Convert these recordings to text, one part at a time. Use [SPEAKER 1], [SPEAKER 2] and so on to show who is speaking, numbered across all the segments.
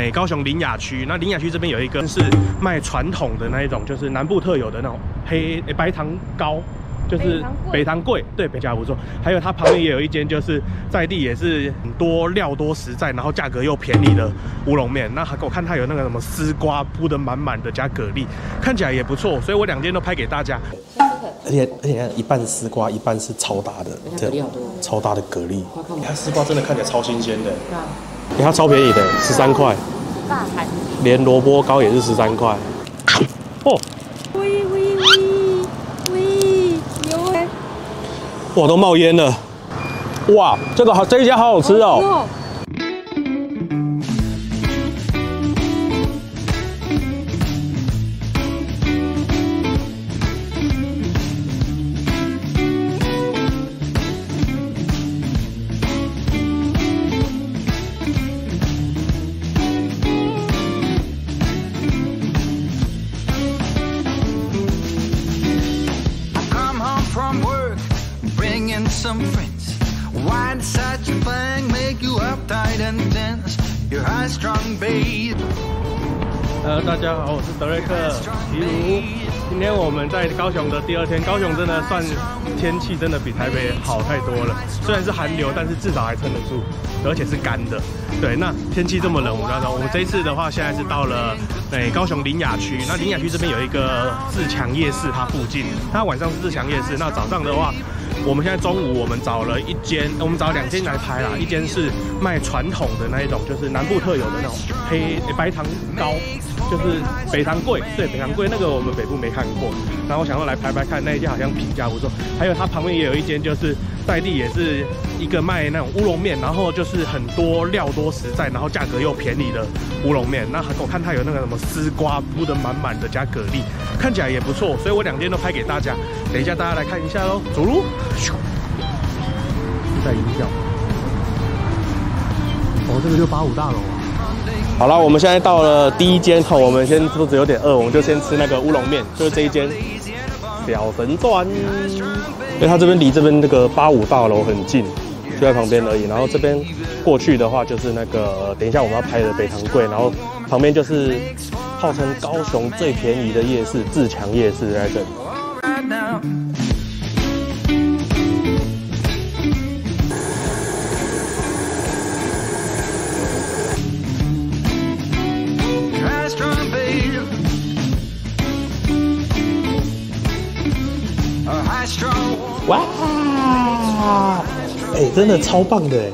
[SPEAKER 1] 哎高雄林雅区。那林雅区这边有一个是卖传统的那一种，就是南部特有的那种黑、哎白糖糕。就是北糖贵，对，北家不错。还有它旁边也有一间，就是在地也是很多料多实在，然后价格又便宜的乌龙面。那我看它有那个什么丝瓜铺的满满的，加蛤蜊，看起来也不错。所以我两间都拍给大家。
[SPEAKER 2] 而且而且一半丝瓜，一半是超大的，
[SPEAKER 3] 蛤蜊好多，
[SPEAKER 2] 超大的蛤蜊。
[SPEAKER 1] 你看丝瓜真的看起来超新鲜的，
[SPEAKER 2] 你看超便宜的，十三块。大盘。连萝卜糕也是十三块。哦。喂喂喂喂，牛哎哇，都冒烟了！哇，这个好，这一家好好吃哦。
[SPEAKER 1] Some friends. Why did such a thing make you uptight and tense? You're high strung, babe. 呃，大家好，我是德瑞克齐如。今天我们在高雄的第二天，高雄真的算天气真的比台北好太多了。虽然是寒流，但是至少还撑得住，而且是干的。对，那天气这么冷，我们知道，我们这一次的话，现在是到了诶高雄林雅区。那林雅区这边有一个自强夜市，它附近，它晚上是自强夜市，那早上的话。我们现在中午我们找了一间，我们找两间来拍啦。一间是卖传统的那一种，就是南部特有的那种黑白糖糕，就是北糖桂，对，北糖桂那个我们北部没看过。然后我想要来拍拍看，那一家好像评价不错。还有它旁边也有一间，就是在地也是一个卖那种乌龙面，然后就是很多料多实在，然后价格又便宜的乌龙面。那我看它有那个什么丝瓜铺的满满的，加蛤蜊，看起来也不错。所以我两间都拍给大家。等一下大家来看一下喽，走路。在音效。哦，这个就八五大楼啊。好了，我们现在到了第一间哈，我们先肚子有点饿，我们就先吃那个乌龙面，就是这一间小神段。因为它这边离这边那个八五大楼很近，就在旁边而已。然后这边过去的话就是那个，等一下我们要拍的北塘柜，然后旁边就是号称高雄最便宜的夜市自强夜市在这里。哇，哎，真的超棒的哎！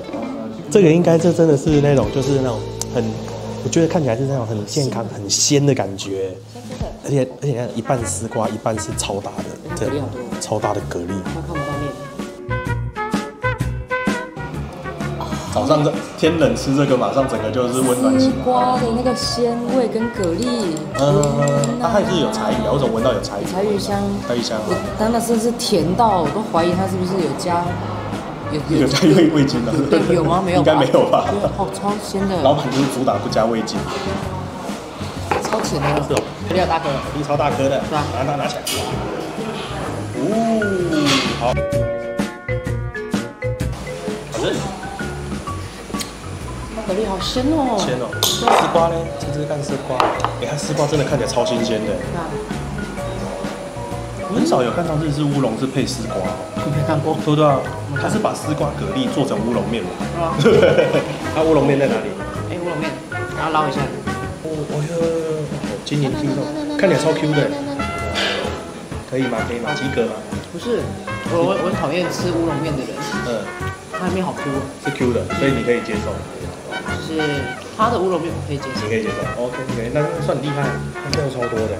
[SPEAKER 1] 这个应该这真的是那种，就是那种很，我觉得看起来是那种很健康、很鲜的感觉。而且而且，一半丝瓜，一半是超大的，
[SPEAKER 3] 蛤蜊，
[SPEAKER 1] 超大的蛤蜊。早上这天冷吃这个，马上整个就是温暖起来。
[SPEAKER 3] 瓜的那个鲜味跟蛤蜊，
[SPEAKER 1] 嗯，它还是有柴鱼啊，我怎么闻到有柴鱼？
[SPEAKER 3] 柴鱼香，
[SPEAKER 1] 柴鱼香。
[SPEAKER 3] 但那是是甜到，我都怀疑它是不是有加
[SPEAKER 1] 有有加味味精的？
[SPEAKER 3] 有吗？没有，
[SPEAKER 1] 应该没有吧？
[SPEAKER 3] 好超鲜的。
[SPEAKER 1] 老板就是主打不加味精，
[SPEAKER 3] 超甜的。
[SPEAKER 1] 是哦，
[SPEAKER 3] 蛤蜊大颗，
[SPEAKER 1] 蛤蜊超大颗的，
[SPEAKER 3] 是吧？
[SPEAKER 1] 拿拿拿起来。哦，好。
[SPEAKER 3] 蛤蜊好鲜哦，
[SPEAKER 1] 鲜哦。丝瓜呢？吃吃看丝瓜。哎，它丝瓜真的看起来超新鲜的。很少有看到日式乌龙是配丝瓜。
[SPEAKER 3] 你没看过。
[SPEAKER 1] 对不对啊？它是把丝瓜蛤蜊做成乌龙面嘛？对不对？它乌龙面在哪里？
[SPEAKER 3] 哎，乌龙面，然后捞一下。
[SPEAKER 1] 哦，哦哟，晶莹剔透，看起来超 Q 的。可以吗？可以吗？及格吗？
[SPEAKER 3] 不是，我我我讨厌吃乌龙面的人。嗯。它面好 Q。
[SPEAKER 1] 是 Q 的，所以你可以接受。
[SPEAKER 3] 是它的乌龙面我可以接受，
[SPEAKER 1] 你可以接受，OK OK，那算厉害，料超多的，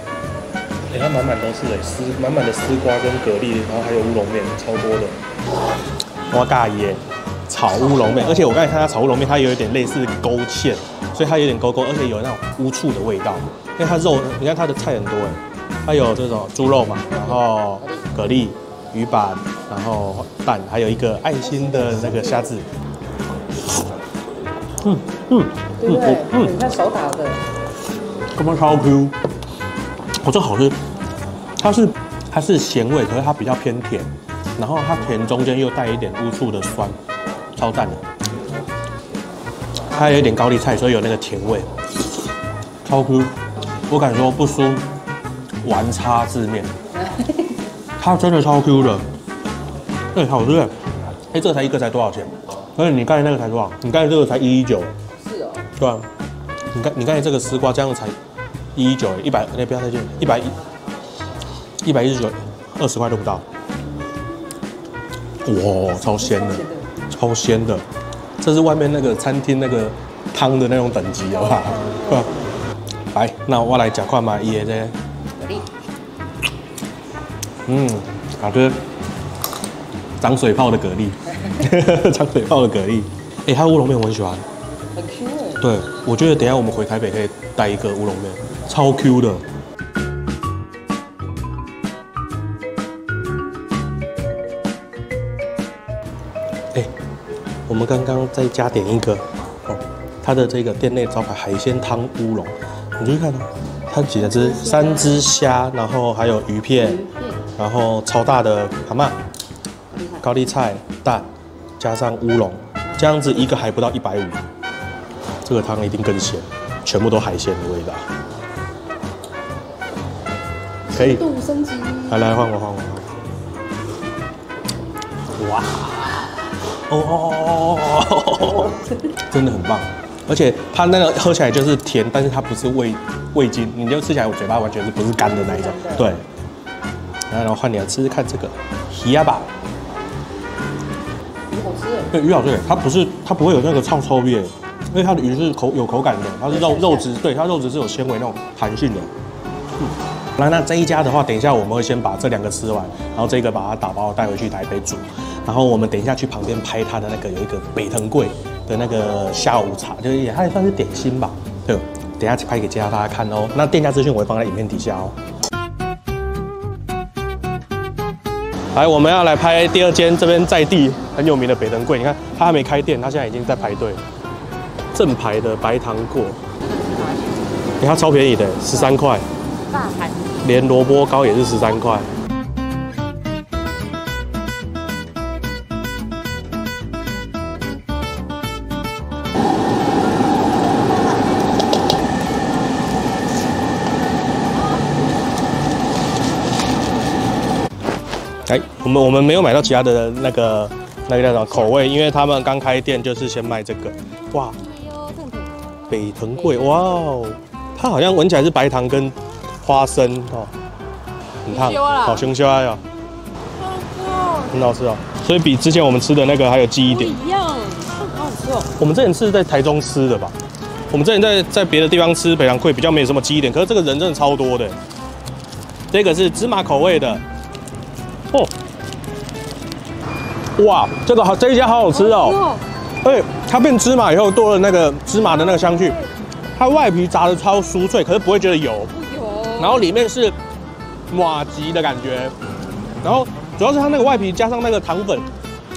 [SPEAKER 1] 哎，它满满都是哎，丝满满的丝瓜跟蛤蜊，然后还有乌龙面，超多的。哇大爷，炒乌龙面，而且我刚才看它炒乌龙面，它有一点类似勾芡，所以它有点勾勾，而且有那种乌醋的味道。因为它肉，你看它的菜很多哎，它有这种猪肉嘛，然后蛤蜊、鱼板，然后蛋，还有一个爱心的那个虾子。
[SPEAKER 3] 嗯嗯，对不对？嗯，你看手打的，
[SPEAKER 1] 根本超 Q。我这好吃，它是它是咸味，可是它比较偏甜，然后它甜中间又带一点乌醋的酸，超赞的。它有一点高丽菜，所以有那个甜味，超 Q。我敢说不输丸叉字面，它真的超 Q 的，哎，好吃。哎，这才一个才多少钱？而且你刚才那个才多少？你刚才这个才一一九。
[SPEAKER 3] 是哦。
[SPEAKER 1] 对啊。你刚你刚才这个丝瓜这样才一一九，一百，哎，不要太近，一百一，一百一十九，二十块都不到。哇，超鲜的，超鲜的，这是外面那个餐厅那个汤的那种等级，好不好？来，那我来讲看嘛，伊的这，蛤蜊，嗯，好吃，长水泡的蛤蜊，长腿泡的蛤蜊，哎，它乌龙面我很喜欢，
[SPEAKER 3] 很 Q 哎，
[SPEAKER 1] 对，我觉得等下我们回台北可以带一个乌龙面，超 Q 的。我们刚刚再加点一个哦，它的这个店内招牌海鲜汤乌龙，你去看哦，它几个只三只虾，然后还有鱼片，然后超大的蛤蟆，高丽菜蛋，加上乌龙，这样子一个还不到一百五，这个汤一定更鲜，全部都海鲜的味道，可以，升级来来换我换我，哇！哦哦哦哦哦！真的很棒，而且它那个喝起来就是甜，但是它不是味味精，你就吃起来我嘴巴完全是不是干的那一种。对。然后换你来吃吃看这个鱼鸭吧。
[SPEAKER 3] 鱼好吃。
[SPEAKER 1] 对，鱼好吃。它不是，它不会有那个臭臭味，因为它的鱼是口有口感的，它是肉肉质，对，它肉质是有纤维那种弹性的。嗯。来，那这一家的话，等一下我们会先把这两个吃完，然后这个把它打包带回去台北煮。然后我们等一下去旁边拍它的那个有一个北藤贵的那个下午茶，就是也它也算是点心吧。对，等一下拍给其他大家看哦。那店家资讯我会放在影片底下哦。来，我们要来拍第二间这边在地很有名的北藤贵。你看，它还没开店，它现在已经在排队。正牌的白糖果，你看超便宜的，十三块。大盘。连萝卜糕也是十三块。我们我们没有买到其他的那个那个叫什么口味，因为他们刚开店就是先卖这个。哇，北藤贵哇哦，它好像闻起来是白糖跟花生哦，很烫，好香香呀，很好吃哦。所以比之前我们吃的那个还有记忆点
[SPEAKER 3] 一样，好好吃哦。
[SPEAKER 1] 我们之前是在台中吃的吧？我们之前在在别的地方吃北糖贵比较没有什么记忆点，可是这个人真的超多的。这个是芝麻口味的。哦，哇，这个好，这一家好好吃哦。对，它变芝麻以后多了那个芝麻的那个香气，它外皮炸的超酥脆，可是不会觉得油。然后里面是马吉的感觉，然后主要是它那个外皮加上那个糖粉，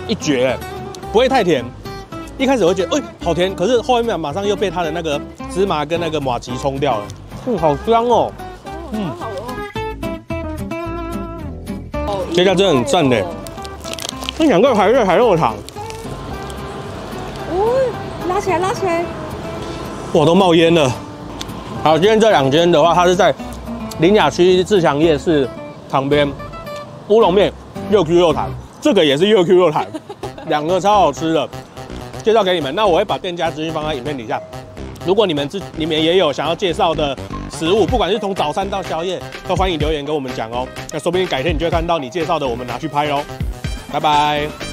[SPEAKER 1] 一绝，不会太甜。一开始会觉得，哎，好甜，可是后面马上又被它的那个芝麻跟那个马吉冲掉了。嗯，好香哦。嗯。这家真的很赞的，那两个排队排那么长，
[SPEAKER 3] 哦，拉起来拉起来，
[SPEAKER 1] 我都冒烟了。好，今天这两间的话，它是在林雅区自强夜市旁边，乌龙面又 Q 又弹，这个也是又 Q 又弹，两个超好吃的，介绍给你们。那我会把店家资讯放在影片底下，如果你们自你们也有想要介绍的。食物，不管是从早餐到宵夜，都欢迎留言跟我们讲哦。那说不定改天你就会看到你介绍的，我们拿去拍喽。拜拜。